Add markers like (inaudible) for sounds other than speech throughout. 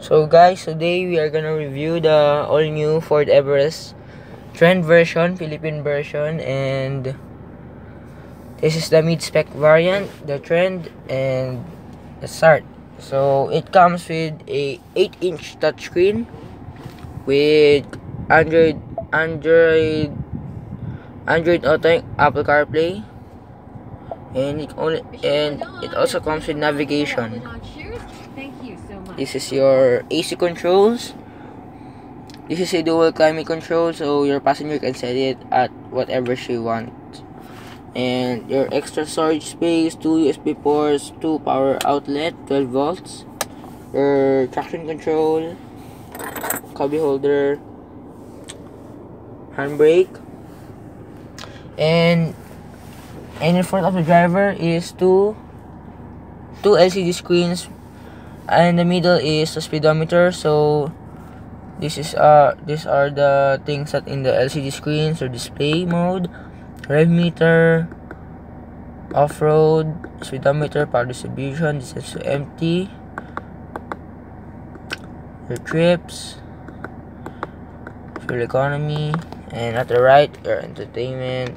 So guys, today we are gonna review the all new Ford Everest Trend version, Philippine version, and this is the mid-spec variant, the Trend, and the Start. So it comes with a 8-inch touchscreen with Android, Android, Android Auto, Apple CarPlay, and it only and it also comes with navigation. This is your AC controls. This is a dual climate control, so your passenger can set it at whatever she wants. And your extra storage space, two USB ports, two power outlet, 12 volts. Your traction control, cubby holder, handbrake, and and in front of the driver is two two LCD screens and the middle is the speedometer so this is uh these are the things that in the LCD screens or display mode rev meter off-road speedometer power distribution this is empty your trips fuel economy and at the right your entertainment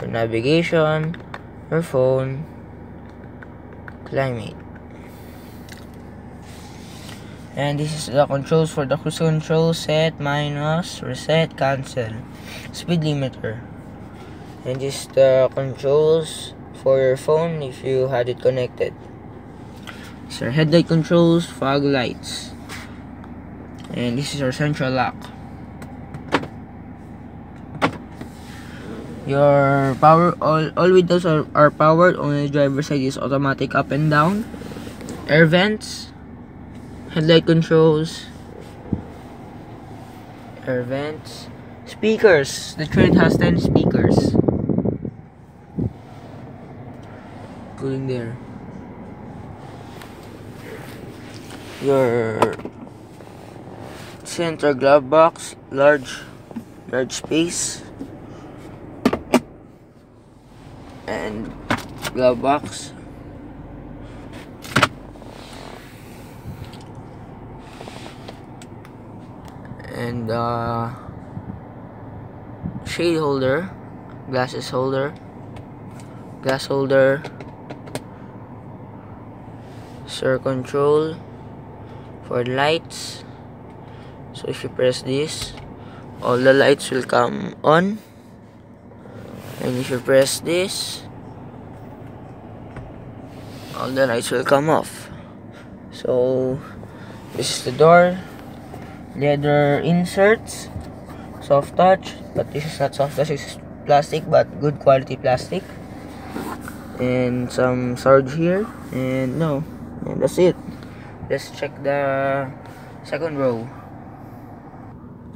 your navigation your phone climate and this is the controls for the cruise control set minus reset cancel. Speed limiter. And this is the controls for your phone if you had it connected. These are headlight controls fog lights. And this is our central lock. Your power all all windows are, are powered only the driver's side is automatic up and down. Air vents headlight controls, air vents, speakers. The Trend has 10 speakers. Going there. Your center glove box, large, large space, and glove box. And uh, shade holder glasses holder glass holder sir control for lights. So if you press this all the lights will come on. And if you press this all the lights will come off. So this is the door leather inserts soft touch but this is not soft touch it's plastic but good quality plastic. And some storage here and no and that's it. Let's check the second row.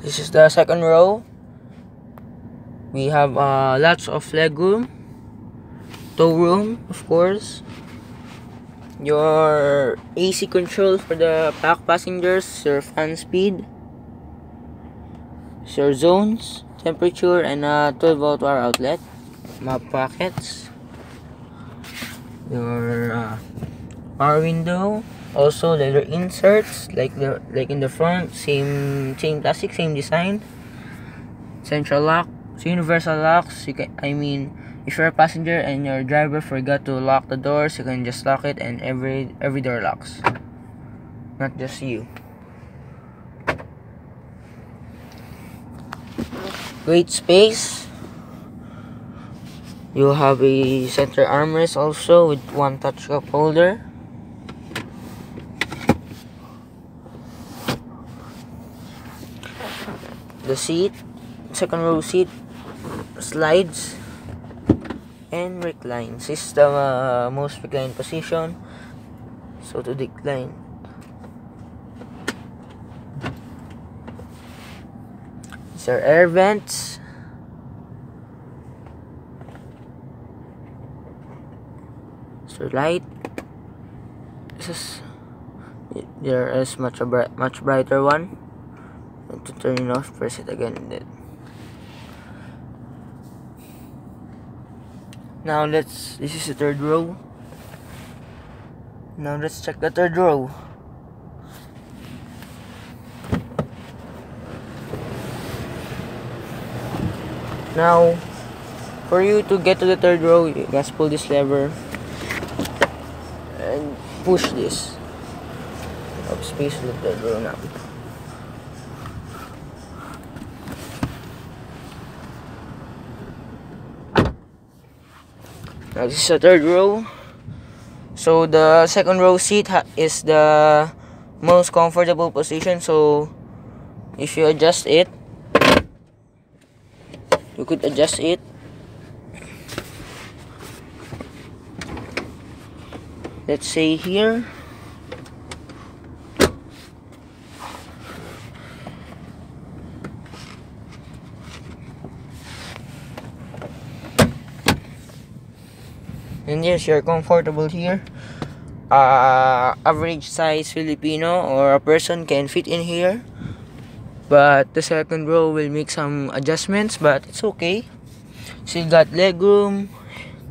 This is the second row. We have uh, lots of leg room tow room of course your AC control for the back passengers your fan speed your zones, temperature, and a 12 volt power outlet. Map pockets. Your uh, power window. Also leather inserts like the like in the front, same same plastic, same design. Central lock, universal locks. You can I mean if you're a passenger and your driver forgot to lock the doors, you can just lock it and every every door locks. Not just you. great space you have a center armrest also with one touch cup holder the seat second row seat slides and reclines is the uh, most reclined position so to decline These are air vents. So light. This is there is much a bright, much brighter one. And to turn it off, press it again and then. now let's this is the third row. Now let's check the third row. Now for you to get to the third row you just pull this lever and push this. Up space to the third row now. Now this is the third row. So the second row seat is the most comfortable position. So if you adjust it, you could adjust it. Let's say here. Yes you're comfortable here? Uh, average size Filipino or a person can fit in here? But the second row will make some adjustments but it's okay. Still got leg room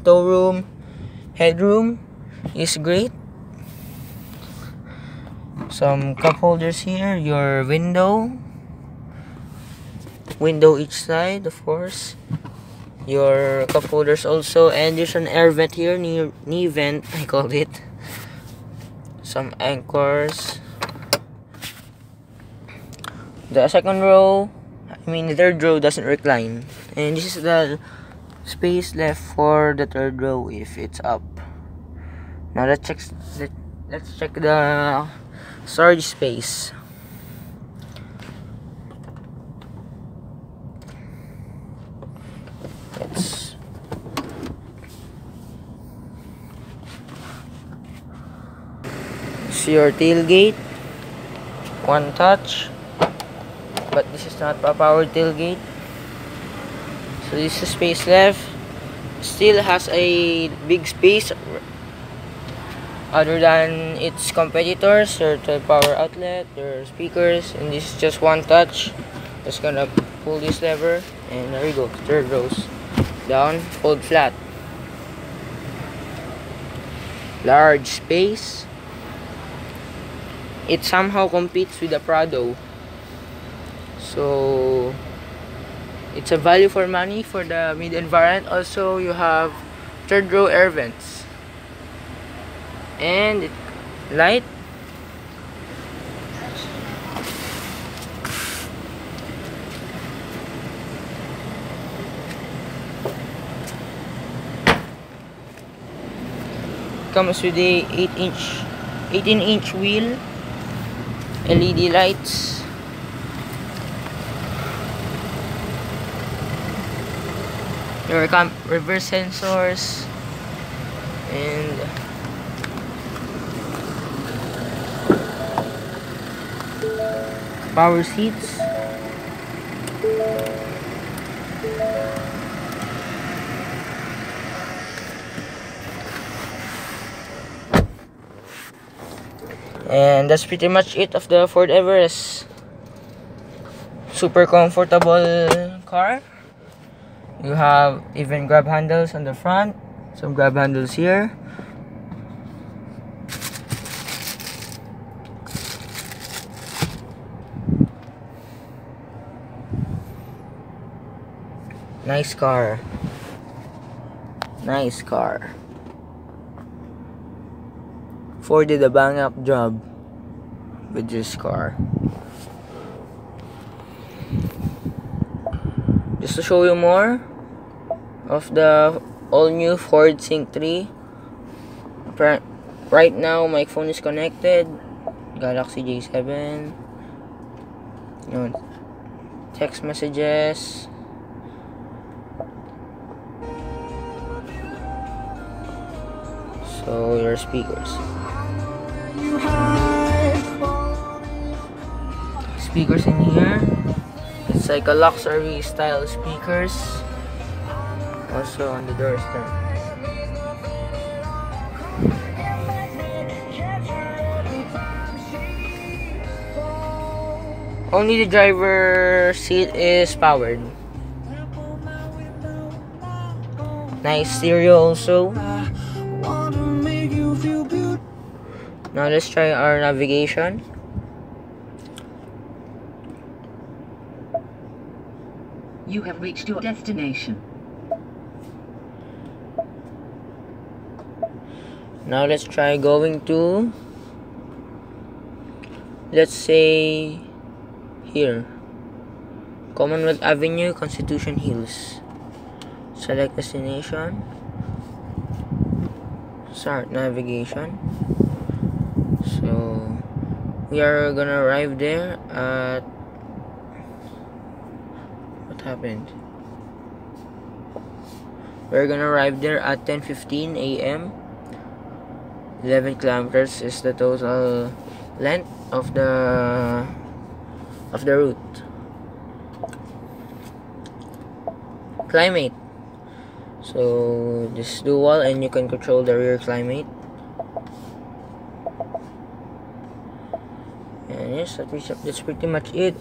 toe room headroom is great. Some cup holders here your window. Window each side of course your cup holders also. And there's an air vent here knee, knee vent (laughs) I called it. Some anchors. The second row I mean the third row doesn't recline. And this is the space left for the third row if it's up. Now let's check let, let's check the storage space Let's your tailgate. One touch. But this is not a power tailgate. So this is space left. Still has a big space other than its competitors or the power outlet or speakers and this is just one touch just gonna pull this lever and there you go third rows down fold flat large space it somehow competes with the Prado. So it's a value for money for the mid environment also you have third row air vents. And it, light. Comes with a 8 inch 18 inch wheel LED lights. Your reverse sensors. And power seats and that's pretty much it of the Ford Everest. Super comfortable car. You have even grab handles on the front some grab handles here. Nice car. Nice car Ford did a bang up job with this car. Just to show you more of the all new Ford Sync 3. Right now, my phone is connected. Galaxy J7. Yun. Text messages. So, your speakers. Speakers in here. It's like a luxury style speakers. Also on the door doorstep. Only the driver seat is powered. Nice stereo also. Now let's try our navigation. You have reached your destination. Now let's try going to let's say here Commonwealth Avenue, Constitution Hills. Select destination. Start navigation. So we are gonna arrive there at what happened? We're gonna arrive there at 10:15 a.m. 11 kilometers is the total length of the of the route. Climate. So this dual and you can control the rear climate. And yes, that's pretty much it.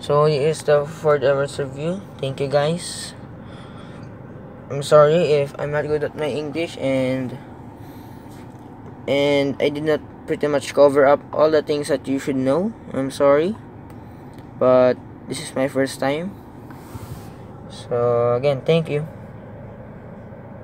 So here's the Ford Everest review. Thank you guys. I'm sorry if I'm not good at my English and and I did not pretty much cover up all the things that you should know. I'm sorry. But this is my first time. So again, thank you.